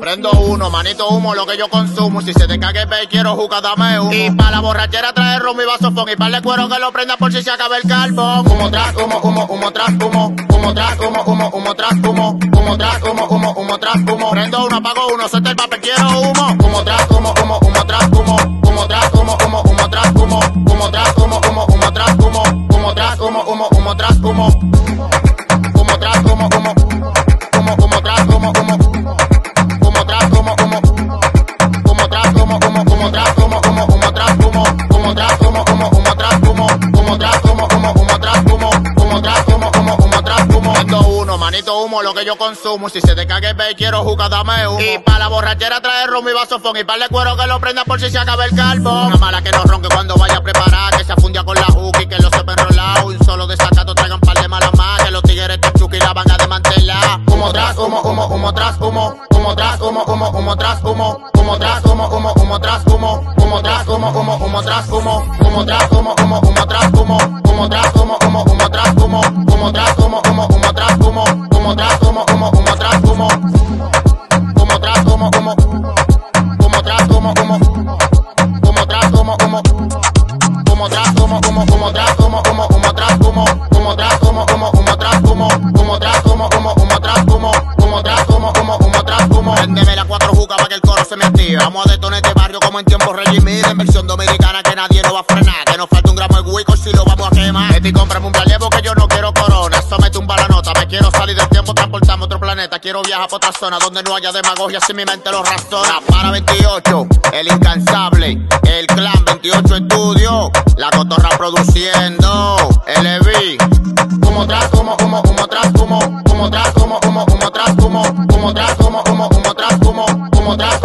Prendo uno, manito humo, lo que yo consumo. Si se te cague pay, quiero jugar, dame uno. Y pa' la borrachera trae rum y vasofón. Y pa' el cuero que lo prenda por si se acaba el carbón. Humo tras humo, humo, humo tras humo. Humo tras humo, humo, humo tras humo. Humo tras humo, humo, humo tras humo. Prendo uno, apago uno, suelta el papel, quiero humo. Humo tras humo, humo, humo tras humo. Humo tras humo, humo, humo tras humo. Humo tras humo, humo, humo tras humo. Humo tras humo, humo, humo tras humo. Humo manito humo, lo que yo consumo. Si se te cague el quiero jugar, dame uno. Y pa' la borrachera trae rum y vasofón. Y pa' el cuero que lo prenda por si se acaba el carbón. Una mala que no ronque cuando vaya a preparar. Que se afundia con la juca y que lo sepa enrolado. Y un solo desacato traigan par de malas más. Que los tigres te chuki la van a desmantelar. Humo tras humo, humo, humo tras humo. Humo tras humo, humo, humo tras humo. Humo tras humo, humo, humo tras humo. Humo tras humo, humo, humo tras humo. Humo tras humo, humo, humo tras humo. Humo. Humo tras humo, humo, humo tras humo. Humo tras humo, humo. Humo tras humo, humo. Humo tras humo, humo. Humo tras humo, humo, humo tras humo, humo, humo tras humo. Humo tras humo, humo, humo tras humo. Humo tras humo, humo, humo tras humo. Humo tras humo, humo, humo tras humo. Véndeme las cuatro jucas para que el coro se me active. Vamos a detonar este barrio como en tiempos redimidos. En versión dominicana que nadie nos va a frenar. Que nos falta un gramo de huico si lo vamos a quemar. Vete y cómprame un plalevo que yo no quiero corona. Eso me tumba la nota. Me quiero salir Quiero viajar para otra zona donde no haya demagogia si mi mente lo razona. Para 28, el incansable, el clan 28 estudio, la cotorra produciendo, LV. Como tras, como, como, como tras, como, como tras, como, como, como tras, como, como tras, como, como, como tras, como, como tras.